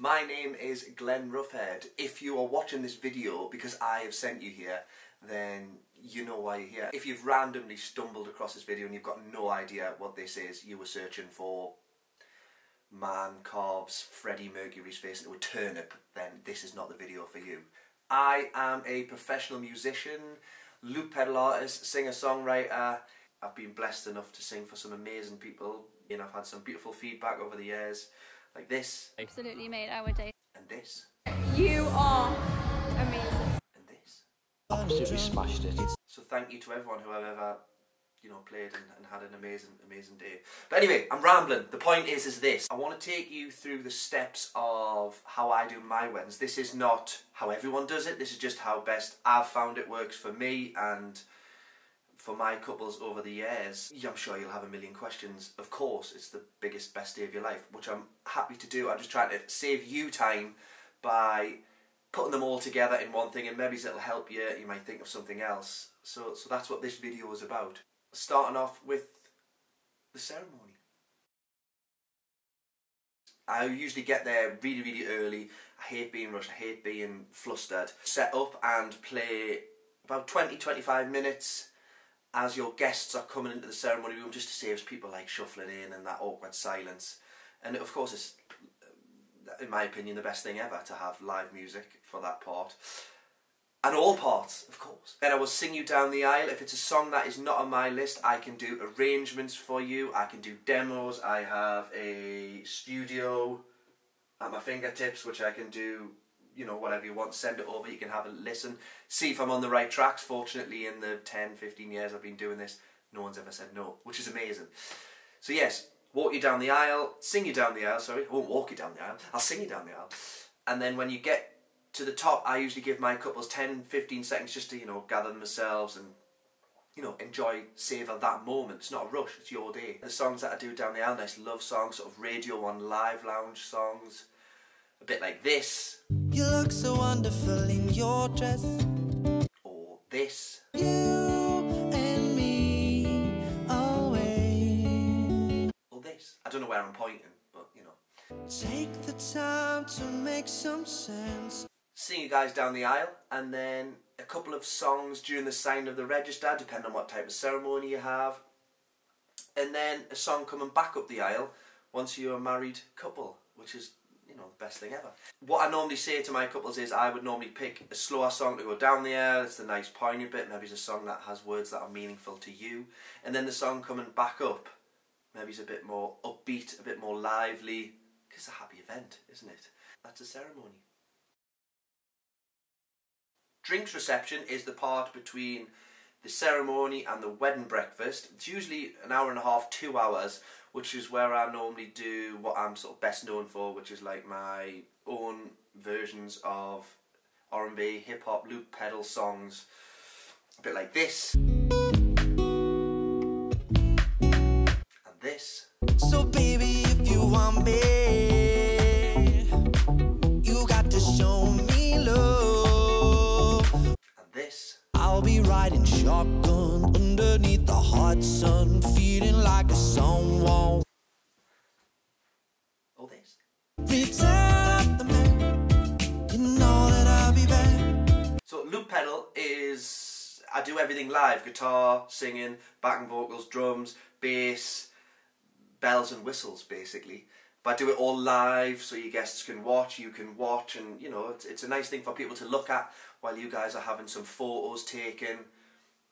My name is Glen Roughead. If you are watching this video because I have sent you here, then you know why you're here. If you've randomly stumbled across this video and you've got no idea what this is, you were searching for man carves Freddie Mercury's face into a turnip, then this is not the video for you. I am a professional musician, loop pedal artist, singer-songwriter. I've been blessed enough to sing for some amazing people and I've had some beautiful feedback over the years, like this. Absolutely made our day. And this. You are amazing. And this. Absolutely smashed it. So thank you to everyone who I've ever, you know, played and, and had an amazing, amazing day. But anyway, I'm rambling. The point is, is this. I want to take you through the steps of how I do my weddings. This is not how everyone does it. This is just how best I've found it works for me and for my couples over the years. I'm sure you'll have a million questions. Of course, it's the biggest, best day of your life, which I'm happy to do. I'm just trying to save you time by putting them all together in one thing and maybe it'll help you, you might think of something else. So, so that's what this video is about. Starting off with the ceremony. I usually get there really, really early. I hate being rushed, I hate being flustered. Set up and play about 20-25 minutes as your guests are coming into the ceremony room just to see save people like shuffling in and that awkward silence. And of course it's, uh, in my opinion, the best thing ever to have live music for that part. And all parts, of course. Then I will sing you down the aisle. If it's a song that is not on my list, I can do arrangements for you. I can do demos. I have a studio at my fingertips, which I can do you know, whatever you want, send it over, you can have a listen, see if I'm on the right tracks. Fortunately, in the 10, 15 years I've been doing this, no one's ever said no, which is amazing. So yes, walk you down the aisle, sing you down the aisle, sorry, I won't walk you down the aisle, I'll sing you down the aisle. And then when you get to the top, I usually give my couples 10, 15 seconds just to, you know, gather themselves and you know, enjoy, savour that moment. It's not a rush, it's your day. The songs that I do down the aisle, nice love songs, sort of Radio 1 live lounge songs, a bit like this. You look so wonderful in your dress. Or this. You and me away. Or this. I don't know where I'm pointing, but you know. Take the time to make some sense. Sing you guys down the aisle, and then a couple of songs during the sign of the register, depending on what type of ceremony you have. And then a song coming back up the aisle once you're a married couple, which is you know, the best thing ever. What I normally say to my couples is I would normally pick a slower song to go down the air, it's the nice poignant bit, maybe it's a song that has words that are meaningful to you, and then the song coming back up, maybe it's a bit more upbeat, a bit more lively, because it's a happy event, isn't it? That's a ceremony. Drinks reception is the part between the ceremony and the wedding breakfast. It's usually an hour and a half, two hours, which is where I normally do what I'm sort of best known for, which is like my own versions of R&B, hip hop, loop pedal songs, a bit like this. And this. So baby, if you want me, riding shotgun underneath the hot sun, feeling like a someone. Or this. Return the man, you know that I'll be back. So loop pedal is I do everything live: guitar, singing, backing vocals, drums, bass, bells and whistles, basically. But I do it all live, so your guests can watch, you can watch, and you know it's it's a nice thing for people to look at while you guys are having some photos taken.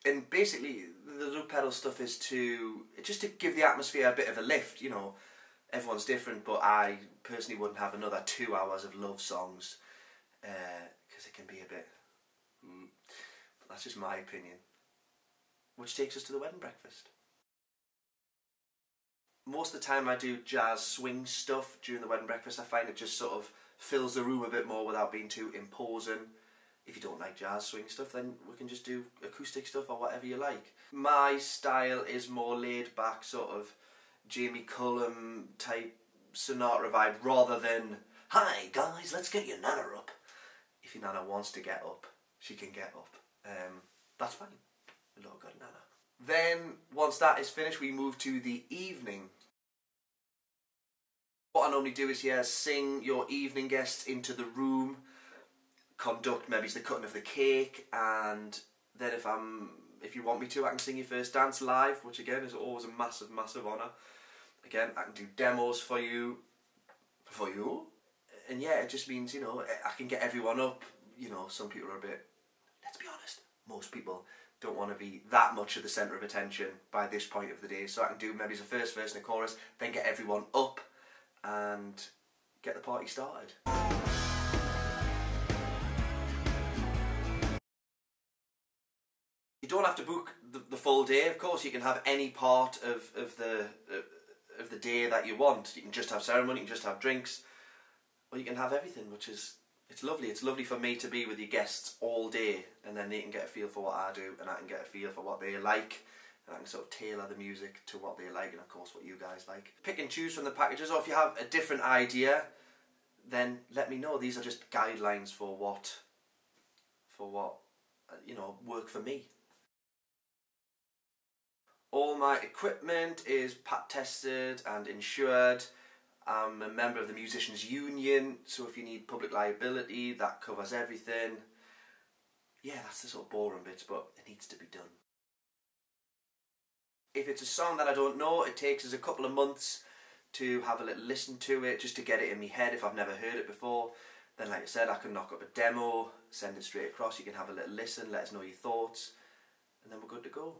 And basically, the loop pedal stuff is to just to give the atmosphere a bit of a lift. You know, everyone's different, but I personally wouldn't have another two hours of love songs because it can be a bit. Mm, but that's just my opinion. Which takes us to the wedding breakfast. Most of the time, I do jazz swing stuff during the wedding breakfast. I find it just sort of fills the room a bit more without being too imposing. If you don't like jazz swing stuff, then we can just do acoustic stuff or whatever you like. My style is more laid back, sort of Jamie Cullum type Sinatra vibe, rather than "Hi guys, let's get your nana up." If your nana wants to get up, she can get up. Um, that's fine. Little good nana. Then once that is finished, we move to the evening What I normally do is yeah, sing your evening guests into the room, conduct maybe the cutting of the cake, and then if I'm if you want me to, I can sing your first dance live, which again is always a massive, massive honour. Again, I can do demos for you, for you, and yeah, it just means you know eh, I can get everyone up. You know, some people are a bit. Let's be honest, most people don't want to be that much of the centre of attention by this point of the day. So I can do maybe as a first verse and a chorus, then get everyone up and get the party started. You don't have to book the, the full day, of course. You can have any part of, of the uh, of the day that you want. You can just have ceremony, you can just have drinks, or you can have everything, which is it's lovely. It's lovely for me to be with your guests all day, and then they can get a feel for what I do, and I can get a feel for what they like, and I can sort of tailor the music to what they like, and of course what you guys like. Pick and choose from the packages, or if you have a different idea, then let me know. These are just guidelines for what, for what, uh, you know, work for me. All my equipment is PAT tested and insured. I'm a member of the Musicians Union, so if you need public liability, that covers everything. Yeah, that's the sort of boring bits, but it needs to be done. If it's a song that I don't know, it takes us a couple of months to have a little listen to it, just to get it in my head if I've never heard it before. Then, like I said, I can knock up a demo, send it straight across, you can have a little listen, let us know your thoughts, and then we're good to go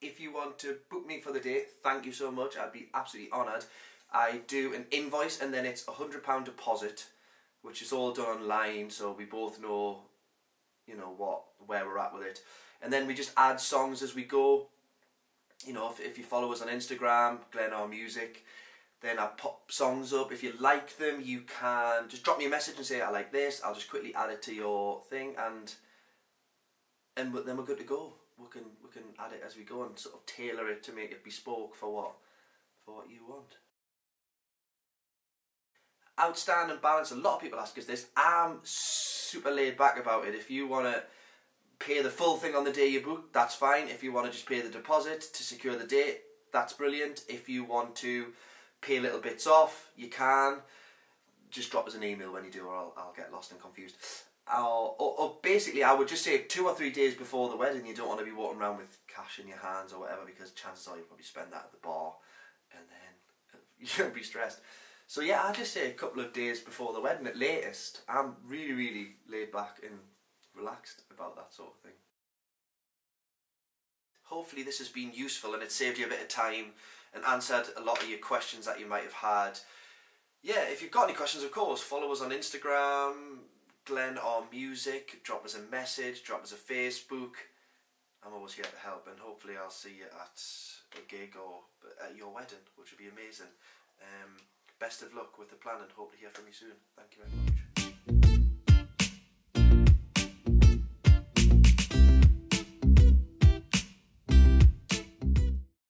if you want to book me for the day, thank you so much. I'd be absolutely honoured. I do an invoice and then it's a hundred pound deposit, which is all done online, so we both know, you know what where we're at with it. And then we just add songs as we go. You know, if, if you follow us on Instagram, Glen R Music, then I pop songs up. If you like them, you can just drop me a message and say I like this. I'll just quickly add it to your thing, and and then we're good to go we can we can add it as we go and sort of tailor it to make it bespoke for what for what you want. Outstanding balance. A lot of people ask us this. I'm super laid back about it. If you want to pay the full thing on the day you book, that's fine. If you want to just pay the deposit to secure the date, that's brilliant. If you want to pay little bits off, you can. Just drop us an email when you do, or I'll, I'll get lost and confused or, or, or, basically I would just say two or three days before the wedding you don't want to be walking around with cash in your hands or whatever because chances are you'll probably spend that at the bar and then you'll be stressed. So yeah, I'd just say a couple of days before the wedding at latest. I'm really, really laid back and relaxed about that sort of thing. Hopefully this has been useful and it saved you a bit of time and answered a lot of your questions that you might have had. Yeah, if you've got any questions, of course, follow us on Instagram, Glen R Music, drop us a message, drop us a Facebook. I'm always here to help, and hopefully, I'll see you at a gig or at your wedding, which would be amazing. Um, best of luck with the plan, and hope to hear from you soon. Thank you very much.